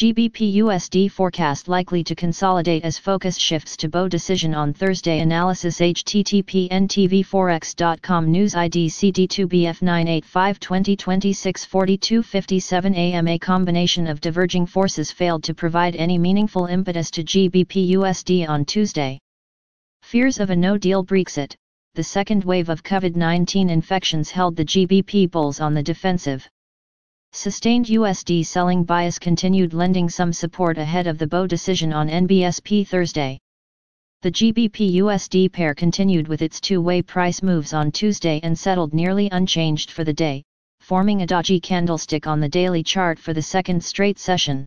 GBP USD forecast likely to consolidate as focus shifts to BoE decision on Thursday analysis http ntvforex.com news ID CD2BF 985 2026 4257 AM A combination of diverging forces failed to provide any meaningful impetus to GBP USD on Tuesday. Fears of a no-deal Brexit, the second wave of COVID-19 infections held the GBP bulls on the defensive. Sustained USD selling bias continued lending some support ahead of the BoE decision on NBSP Thursday. The GBP USD pair continued with its two-way price moves on Tuesday and settled nearly unchanged for the day, forming a Doji candlestick on the daily chart for the second straight session.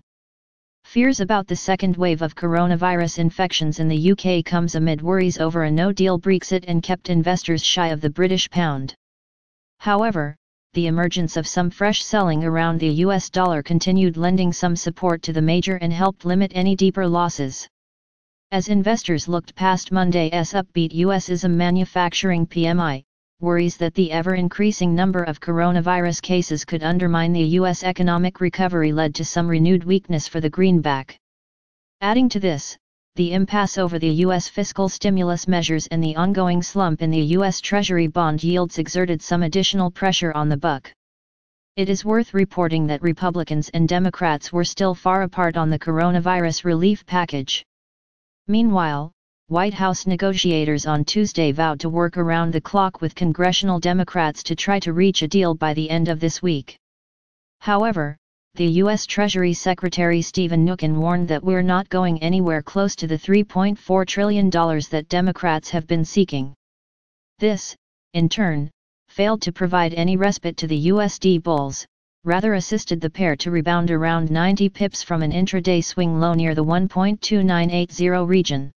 Fears about the second wave of coronavirus infections in the UK comes amid worries over a no-deal Brexit and kept investors shy of the British pound. However, the emergence of some fresh selling around the US dollar continued lending some support to the major and helped limit any deeper losses. As investors looked past Monday's upbeat US ISM manufacturing PMI, worries that the ever-increasing number of coronavirus cases could undermine the US economic recovery led to some renewed weakness for the greenback. Adding to this, the impasse over the U.S. fiscal stimulus measures and the ongoing slump in the U.S. Treasury bond yields exerted some additional pressure on the buck. It is worth reporting that Republicans and Democrats were still far apart on the coronavirus relief package. Meanwhile, White House negotiators on Tuesday vowed to work around the clock with congressional Democrats to try to reach a deal by the end of this week. However, the U.S. Treasury Secretary Steven Mnuchin warned that we're not going anywhere close to the $3.4 trillion that Democrats have been seeking. This, in turn, failed to provide any respite to the USD bulls, rather assisted the pair to rebound around 90 pips from an intraday swing low near the 1.2980 region.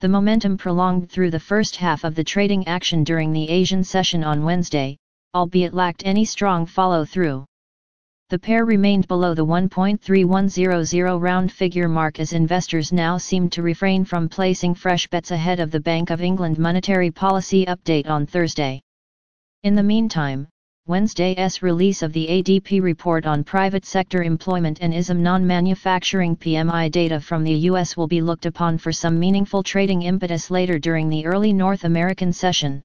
The momentum prolonged through the first half of the trading action during the Asian session on Wednesday, albeit lacked any strong follow-through. The pair remained below the 1.3100 round figure mark as investors now seemed to refrain from placing fresh bets ahead of the Bank of England monetary policy update on Thursday. In the meantime, Wednesday's release of the ADP report on private sector employment and ISM non-manufacturing PMI data from the US will be looked upon for some meaningful trading impetus later during the early North American session.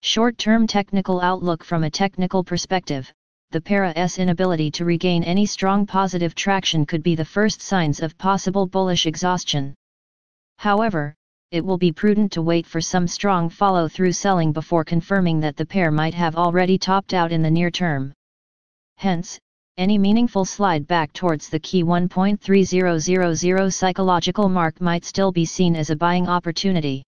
Short-term technical outlook from a technical perspective, the para's inability to regain any strong positive traction could be the first signs of possible bullish exhaustion. However, it will be prudent to wait for some strong follow-through selling before confirming that the pair might have already topped out in the near term. Hence, any meaningful slide back towards the key 1.3000 psychological mark might still be seen as a buying opportunity.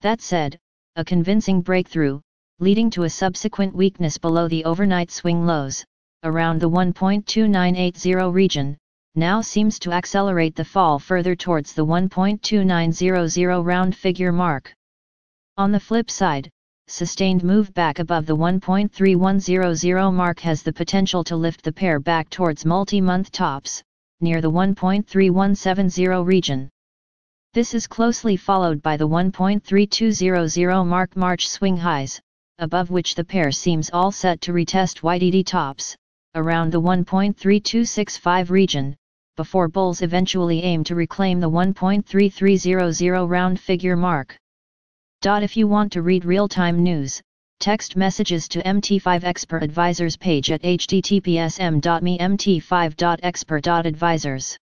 That said, a convincing breakthrough, leading to a subsequent weakness below the overnight swing lows, around the 1.2980 region, now seems to accelerate the fall further towards the 1.2900 round figure mark. On the flip side, sustained move back above the 1.3100 mark has the potential to lift the pair back towards multi-month tops, near the 1.3170 region. This is closely followed by the 1.3200 mark March swing highs, above which the pair seems all set to retest YTD tops, around the 1.3265 region, before bulls eventually aim to reclaim the 1.3300 round figure mark. If you want to read real-time news, text messages to MT5 Expert Advisors page at https m.me mt5.expert.advisors.